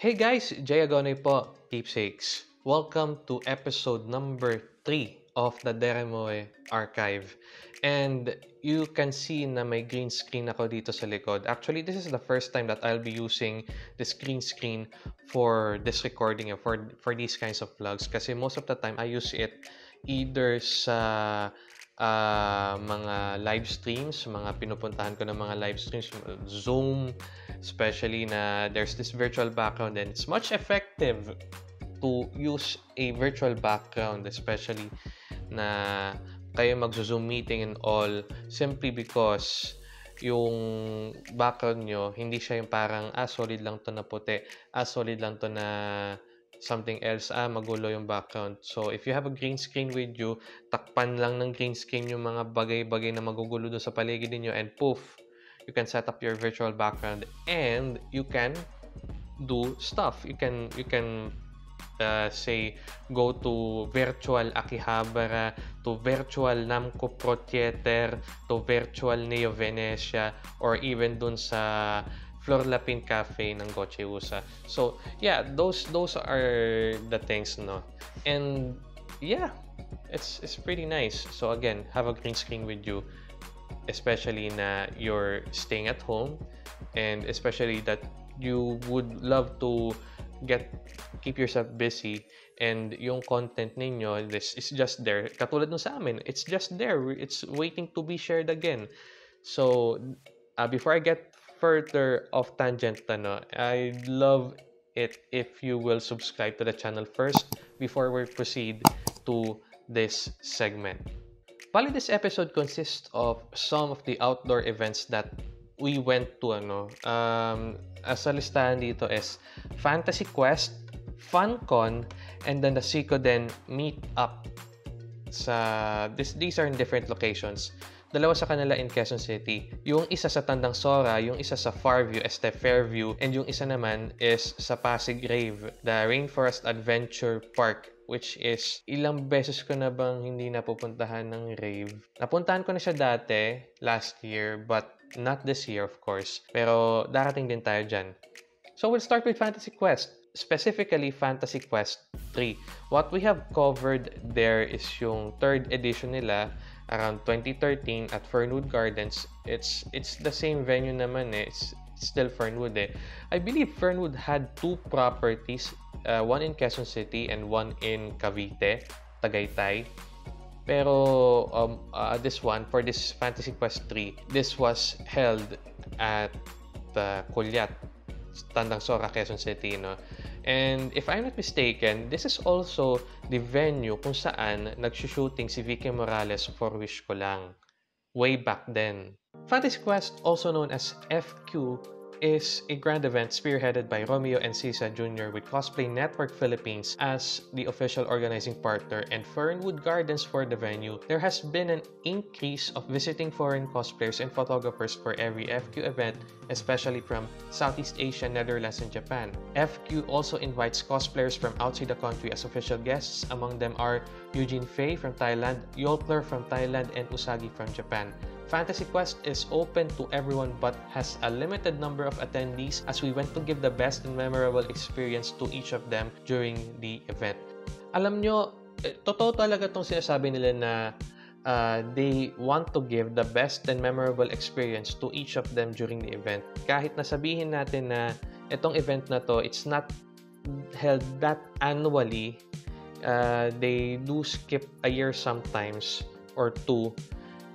Hey guys, Jay Agonay po, keepsakes. Welcome to episode number 3 of the Deremoe Archive. And you can see na may green screen ako dito sa likod. Actually, this is the first time that I'll be using this green screen for this recording and for, for these kinds of vlogs. Kasi most of the time, I use it either sa uh, mga live streams, mga pinupuntahan ko ng mga live streams, Zoom, especially na there's this virtual background and it's much effective to use a virtual background, especially na kayo mag-Zoom meeting and all simply because yung background nyo, hindi siya yung parang, ah, solid lang to na puti, ah, solid lang to na something else, ah, magulo yung background. So, if you have a green screen with you, takpan lang ng green screen yung mga bagay-bagay na magugulo doon sa paligid niyo and poof, you can set up your virtual background and you can do stuff. You can, you can uh, say go to virtual Akihabara, to virtual Namco Pro Theater, to virtual Neo Venetia, or even dun sa Flor Lapin Cafe ng Goche Usa. So, yeah, those those are the things, no? And yeah, it's it's pretty nice. So again, have a green screen with you, especially na you're staying at home, and especially that you would love to get keep yourself busy and yung content ninyo this is just there katulad nung sa amin it's just there it's waiting to be shared again so uh, before I get further off tangent ano I love it if you will subscribe to the channel first before we proceed to this segment Bali, this episode consists of some of the outdoor events that we went to ano um as a listahan dito is Fantasy Quest, FunCon, and then the Sikoden Meet Up. Sa, this, these are in different locations. Dalawa sa kanila in Quezon City. Yung isa sa Tandang Sora, yung isa sa Farview, Este Fairview, and yung isa naman is sa Pasig Rave, the Rainforest Adventure Park which is ilang beses ko na bang hindi napupuntahan ng rave. Napuntahan ko na siya dati, last year, but not this year of course. Pero darating din tayo dyan. So we'll start with Fantasy Quest. Specifically, Fantasy Quest 3. What we have covered there is yung third edition nila around 2013 at Fernwood Gardens. It's it's the same venue naman eh. It's, still Fernwood eh. I believe Fernwood had two properties uh, one in Quezon City and one in Cavite, Tagaytay. Pero um, uh, this one, for this Fantasy Quest 3, this was held at uh, Kulyat, Tandang Sora, Quezon City. No? And if I'm not mistaken, this is also the venue kung saan nagsushooting si Vicky Morales for Wish Ko Lang. Way back then. Fantasy Quest, also known as FQ, is a grand event spearheaded by Romeo and Cisa Jr. with Cosplay Network Philippines as the official organizing partner and Fernwood Gardens for the venue. There has been an increase of visiting foreign cosplayers and photographers for every FQ event, especially from Southeast Asia, Netherlands, and Japan. FQ also invites cosplayers from outside the country as official guests. Among them are Eugene Fei from Thailand, Yolkler from Thailand, and Usagi from Japan. Fantasy Quest is open to everyone but has a limited number of attendees as we went to give the best and memorable experience to each of them during the event. Alam nyo, eh, totoo talaga itong sinasabi nila na uh, they want to give the best and memorable experience to each of them during the event. Kahit nasabihin natin na itong event na to, it's not held that annually. Uh, they do skip a year sometimes or two.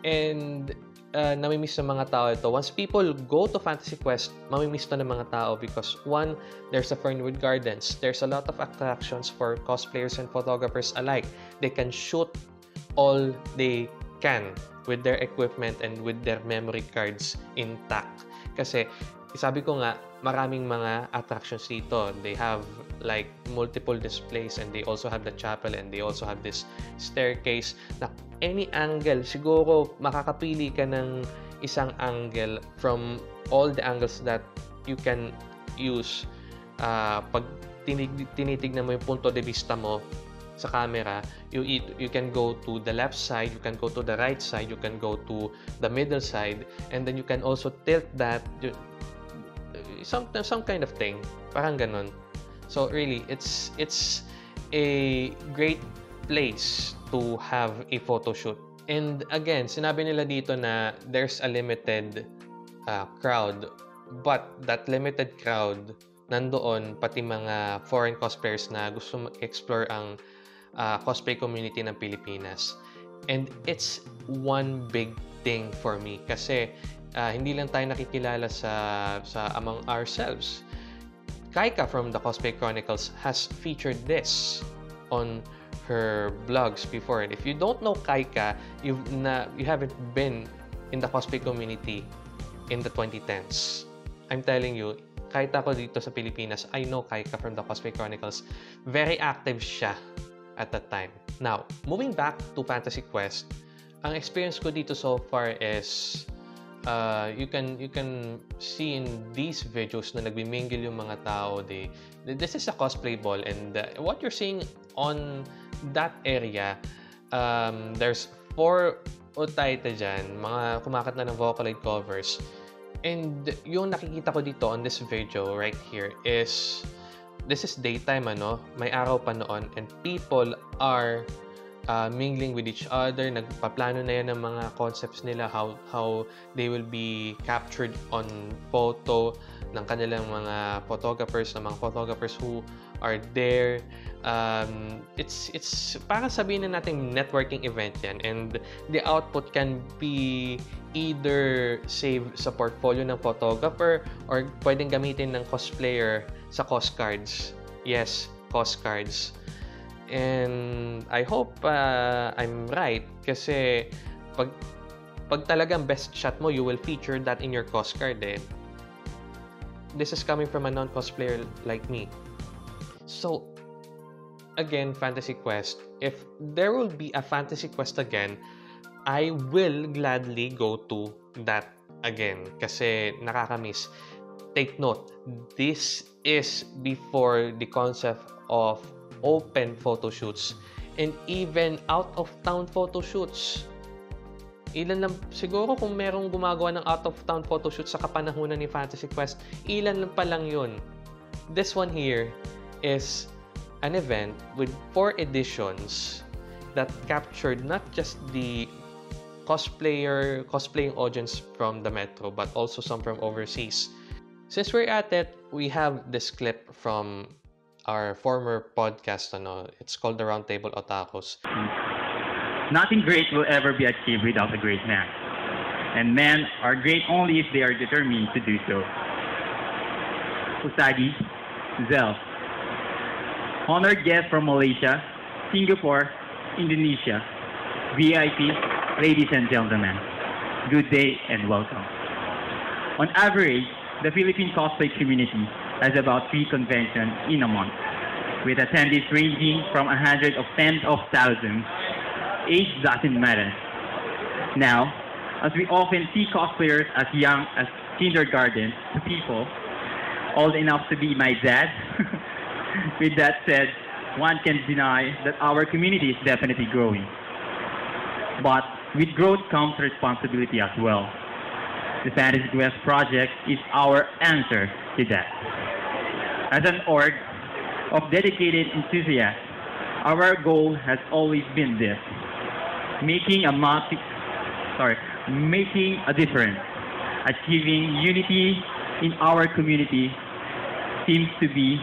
And uh, namimiss ng mga tao ito. Once people go to Fantasy Quest, mamimiss to ng mga tao because one, there's a Fernwood Gardens. There's a lot of attractions for cosplayers and photographers alike. They can shoot all they can with their equipment and with their memory cards intact. Kasi sabi ko nga, maraming mga attractions dito. They have like multiple displays and they also have the chapel and they also have this staircase na any angle, siguro makakapili ka ng isang angle from all the angles that you can use uh, pag tinig, tinitignan mo yung punto de vista mo sa camera, you, you can go to the left side, you can go to the right side, you can go to the middle side, and then you can also tilt that, some, some kind of thing, parang ganon. So really, it's it's a great place to have a photo shoot. And again, sinabi nila dito na there's a limited uh, crowd. But that limited crowd, nandoon pati mga foreign cosplayers na gusto explore ang uh, cosplay community ng Pilipinas. And it's one big thing for me kasi uh, hindi lang tayo nakikilala sa sa among ourselves. Kaika from the Cosplay Chronicles has featured this on her blogs before. And if you don't know Kaika, you've na, you haven't been in the cosplay community in the 2010s. I'm telling you, kahit ako dito sa Pilipinas, I know Kaika from the Cosplay Chronicles. Very active siya at that time. Now, moving back to Fantasy Quest, ang experience ko dito so far is uh, you can you can see in these videos na nagbimingle yung mga tao they this is a cosplay ball and uh, what you're seeing on that area um, there's four otaita dyan mga kumakat na ng Vocaloid covers. And yung nakikita ko dito on this video right here is this is daytime ano? May araw pa noon and people are uh, mingling with each other, nagpaplano na yan ng mga concepts nila, how, how they will be captured on photo ng kanilang mga photographers, ng mga photographers who are there. Um, it's, it's parang sabihin na natin networking event yan and the output can be either save sa portfolio ng photographer or pwedeng gamitin ng cosplayer sa cost cards. Yes, cost cards. And I hope uh, I'm right kasi pag pag talagang best shot mo, you will feature that in your cost card eh. This is coming from a non-cosplayer like me. So, again, Fantasy Quest, if there will be a Fantasy Quest again, I will gladly go to that again kasi nakakamiss. Take note, this is before the concept of open photo shoots, and even out-of-town photo shoots. Ilan lang, siguro kung merong gumagawa ng out-of-town photo shoot sa kapanahunan ni Fantasy Quest, ilan lang pa lang yun. This one here is an event with four editions that captured not just the cosplayer, cosplaying audience from the metro, but also some from overseas. Since we're at it, we have this clip from our former podcast, ano, it's called the Roundtable Otakus. Nothing great will ever be achieved without a great man. And men are great only if they are determined to do so. Usagi, Zel, honored guests from Malaysia, Singapore, Indonesia, VIP, ladies and gentlemen, good day and welcome. On average, the Philippine cosplay community has about three conventions in a month, with attendees ranging from a hundred of tens of thousands. Age doesn't matter. Now, as we often see cosplayers as young as kindergarten to people, old enough to be my dad, with that said, one can deny that our community is definitely growing. But with growth comes responsibility as well. The Fantasy Quest project is our answer to that. As an org of dedicated enthusiasts, our goal has always been this, making a multi, sorry, making a difference. Achieving unity in our community seems to be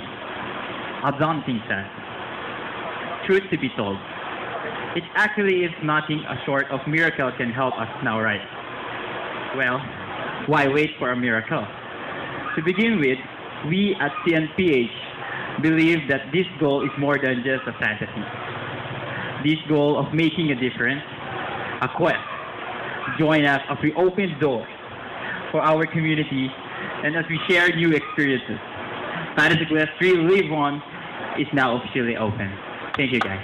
a daunting task. Truth to be told, it actually is nothing a short of miracle can help us now, right? Well, why wait for a miracle? To begin with, we at CNPH believe that this goal is more than just a fantasy. This goal of making a difference, a quest. Join us as we open doors for our community and as we share new experiences. Fantasy Quest 3 Live On is now officially open. Thank you guys.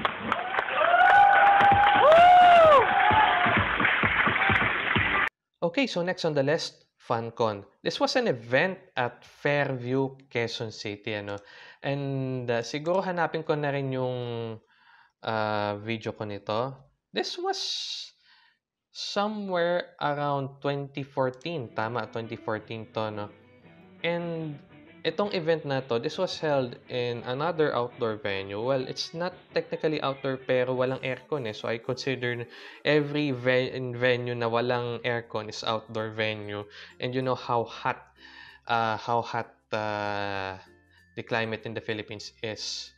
Okay, so next on the list, FunCon. This was an event at Fairview, Quezon City. Ano? And uh, siguro hanapin ko na rin yung uh, video ko nito. This was somewhere around 2014. Tama, 2014 to. No? And itong event na to, this was held in another outdoor venue. Well, it's not technically outdoor pero walang aircon eh. So I consider every ve- venue na walang aircon is outdoor venue. And you know how hot uh, how hot uh, the climate in the Philippines is.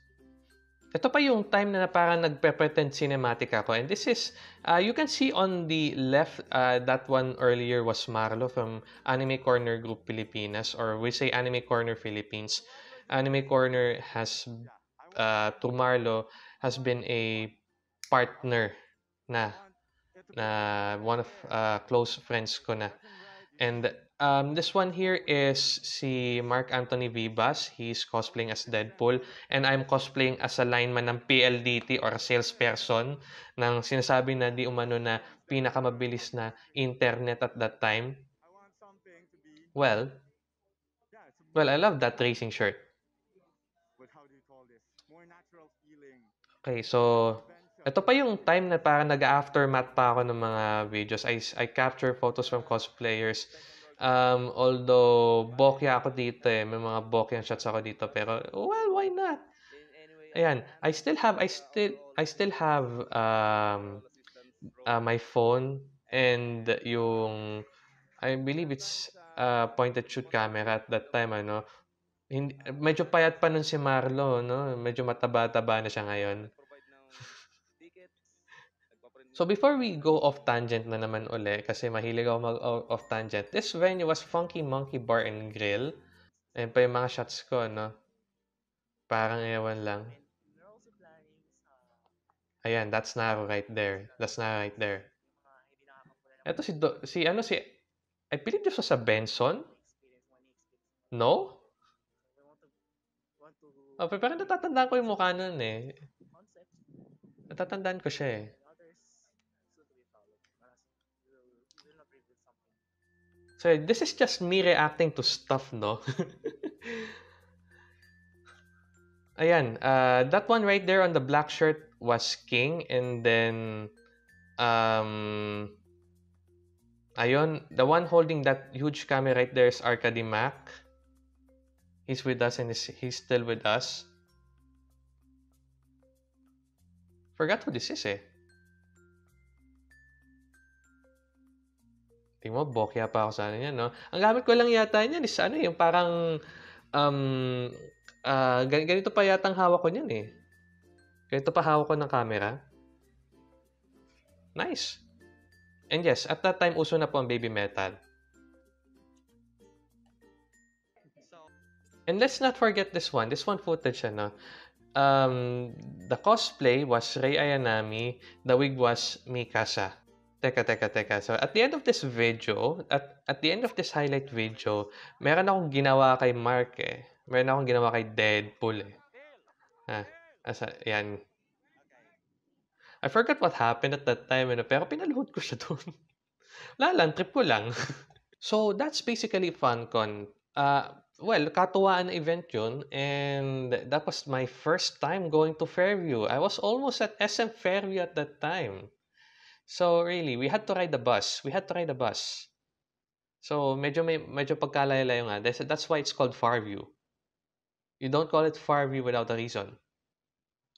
Ito pa yung time na parang nagpe-pretend cinematic ako. And this is, uh, you can see on the left, uh, that one earlier was Marlo from Anime Corner Group Pilipinas or we say Anime Corner Philippines. Anime Corner has, uh, to Marlo, has been a partner na, na one of uh, close friends ko na. And um, this one here is si Mark Anthony Vivas. He's cosplaying as Deadpool. And I'm cosplaying as a lineman ng PLDT or salesperson ng sinasabi na di umano na pinakamabilis na internet at that time. Well, well, I love that racing shirt. Okay, so ito pa yung time na parang nag-aftermath pa ako ng mga videos. I, I capture photos from cosplayers. Um, although, bokya ako dito eh. May mga bokya shots ako dito. Pero, well, why not? Ayan. I still have, I still, I still have um, uh, my phone and yung, I believe it's uh, point and shoot camera at that time, ano. Hindi, medyo payat pa nun si Marlo, no? Medyo mataba-taba na siya ngayon. So before we go off tangent na naman uli, kasi mahilig ako mag off tangent, this venue was Funky Monkey Bar and Grill. Ayan pa yung mga shots ko, no? Parang ewan lang. Ayan, that's Naro right there. That's Naro right there. Ito si, Do, si ano si, I believe this was a Benson? No? Oh, pero parang natatandaan ko yung mukha nun eh. Natatandaan ko siya eh. So, this is just me reacting to stuff, no? Ayan, uh, that one right there on the black shirt was King, and then, um, ayun, the one holding that huge camera right there is Arcady Mac. He's with us and he's still with us. Forgot who this is eh. Tingnan mo, bokya pa ako sa ano yan, no? Ang gamit ko lang yata niyan is ano yung parang um, uh, ganito pa yata ang hawak ko niyan eh. Ganito pa hawak ko ng camera. Nice. And yes, at that time, uso na po ang baby metal. And let's not forget this one. This one footage, ano. Um, the cosplay was Rei Ayanami. The wig was Mikasa. Teka, teka, teka. So, at the end of this video, at, at the end of this highlight video, meron akong ginawa kay Mark eh. Meron akong ginawa kay Deadpool eh. Ah, asa, yan. I forgot what happened at that time, ano, pero pinaluhod ko siya doon. Wala lang, trip ko lang. so, that's basically FunCon. Uh, well, katuwaan na event yun, and that was my first time going to Fairview. I was almost at SM Fairview at that time. So really, we had to ride the bus. We had to ride the bus. So medyo may medyo pagkalaya-layo nga. That's, that's why it's called Farview. You don't call it Farview without a reason.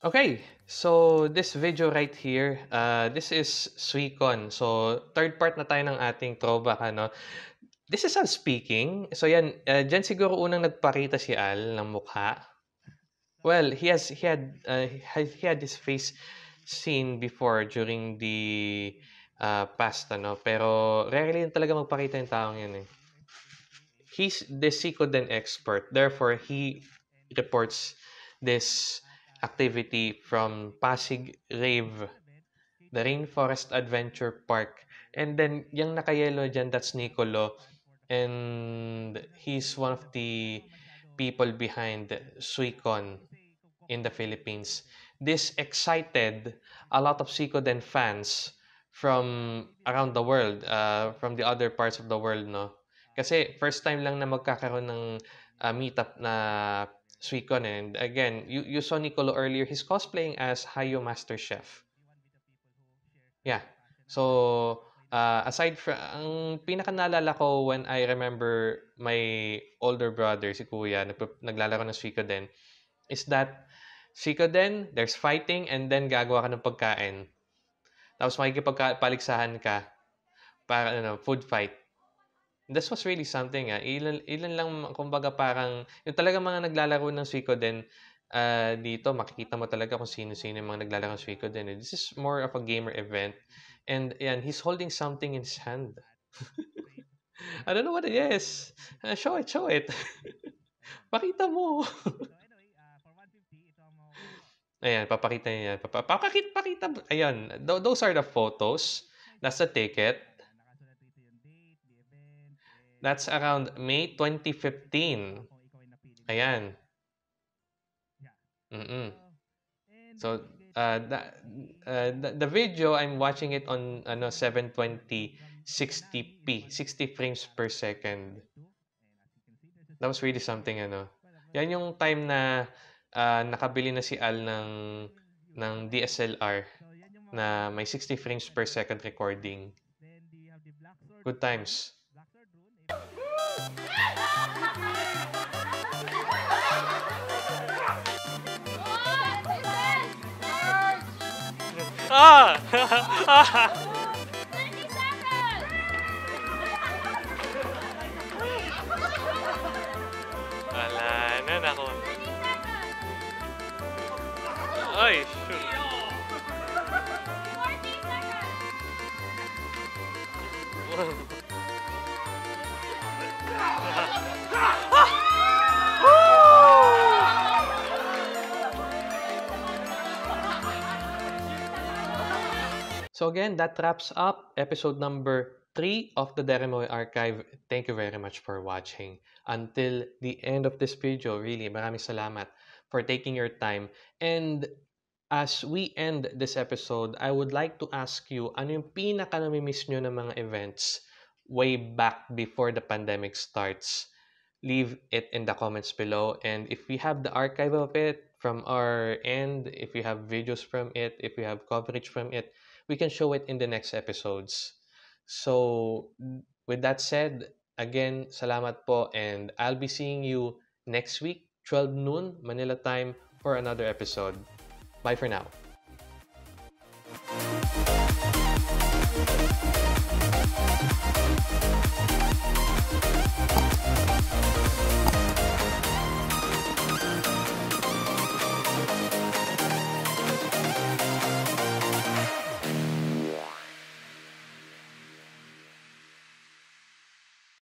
Okay, so this video right here, uh, this is Suicon. So third part na tayo ng ating throwback, ano. This is Al speaking. So yan, uh, dyan siguro unang nagpakita si Al ng mukha. Well, he has he had uh, he had his face seen before during the uh, past, ano. Pero rarely yun talaga magpakita yung taong yun eh. He's the Sikoden expert. Therefore, he reports this activity from Pasig Rave, the Rainforest Adventure Park. And then, yung nakayelo dyan, that's Nicolo. And he's one of the people behind Suicon in the Philippines. This excited a lot of Sikoden fans from around the world, uh, from the other parts of the world, no? Kasi first time lang na magkakaroon ng uh, meetup na Suicon. And again, you, you saw Nicolo earlier, he's cosplaying as Hayo Master Chef. Yeah. So, Uh, aside from, ang pinaka ko when I remember my older brother, si Kuya, nag, naglalaro ng Suikoden, is that Suikoden, there's fighting, and then gagawa ka ng pagkain. Tapos makikipagpaligsahan ka para ano, food fight. This was really something ah. Ilan, ilan lang, kumbaga parang, yung talaga mga naglalaro ng Suikoden, uh, dito makikita mo talaga kung sino-sino yung mga naglalaro ng Suikoden. Eh. This is more of a gamer event. And yan, he's holding something in his hand. I don't know what it is. Uh, show it, show it. Pakita mo. Ayan, papakita niya. Papakita, pakita. Ayan, those are the photos. That's the ticket. That's around May 2015. Ayan. Mm-mm. So, uh, the, uh, the video, I'm watching it on ano 720 60p, 60 frames per second. That was really something, ano. Yan yung time na uh, nakabili na si Al ng, ng DSLR na may 60 frames per second recording. Good times. Ah! So again, that wraps up episode number 3 of the Deremoy Archive. Thank you very much for watching. Until the end of this video, really, maraming salamat for taking your time. And as we end this episode, I would like to ask you, ano yung pinaka namimiss nyo ng mga events way back before the pandemic starts? Leave it in the comments below. And if we have the archive of it from our end, if you have videos from it, if you have coverage from it, we can show it in the next episodes. So, with that said, again, salamat po and I'll be seeing you next week, 12 noon, Manila time, for another episode. Bye for now.